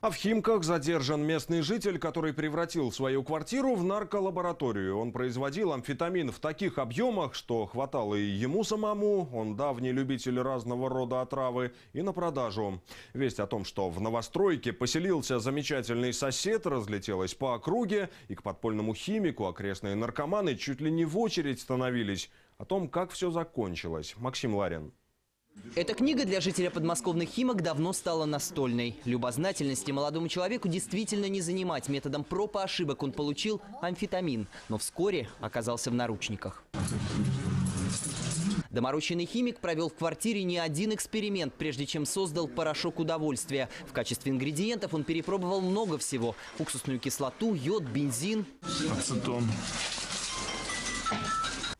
А в Химках задержан местный житель, который превратил свою квартиру в нарколабораторию. Он производил амфетамин в таких объемах, что хватало и ему самому, он давний любитель разного рода отравы, и на продажу. Весть о том, что в новостройке поселился замечательный сосед, разлетелась по округе, и к подпольному химику окрестные наркоманы чуть ли не в очередь становились. О том, как все закончилось. Максим Ларин. Эта книга для жителя подмосковных Химок давно стала настольной. Любознательности молодому человеку действительно не занимать. Методом проб и ошибок он получил амфетамин, но вскоре оказался в наручниках. Доморощенный химик провел в квартире не один эксперимент, прежде чем создал порошок удовольствия. В качестве ингредиентов он перепробовал много всего. Уксусную кислоту, йод, бензин. ацетон.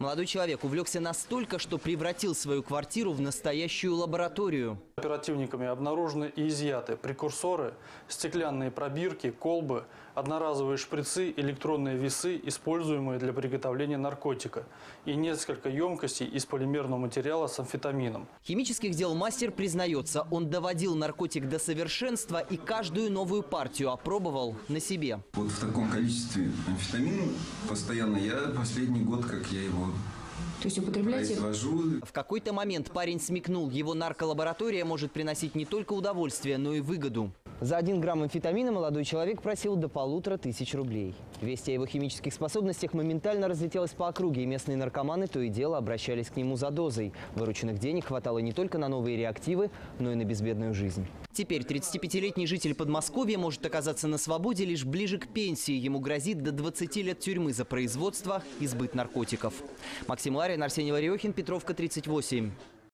Молодой человек увлекся настолько, что превратил свою квартиру в настоящую лабораторию. Оперативниками обнаружены и изъяты прекурсоры, стеклянные пробирки, колбы, одноразовые шприцы, электронные весы, используемые для приготовления наркотика, и несколько емкостей из полимерного материала с амфетамином. Химических дел мастер признается, он доводил наркотик до совершенства и каждую новую партию опробовал на себе. Вот в таком количестве амфетамина постоянно я последний год, как я его То есть употребляете? произвожу, В какой-то момент парень смекнул, его нарколаборатория может приносить не только удовольствие, но и выгоду. За один грамм амфетамина молодой человек просил до полутора тысяч рублей. Весть о его химических способностях моментально разлетелась по округе, и местные наркоманы то и дело обращались к нему за дозой. Вырученных денег хватало не только на новые реактивы, но и на безбедную жизнь. Теперь 35-летний житель Подмосковья может оказаться на свободе лишь ближе к пенсии. Ему грозит до 20 лет тюрьмы за производство и сбыт наркотиков. Максим Ларин, Арсений Варехин, Петровка, 38.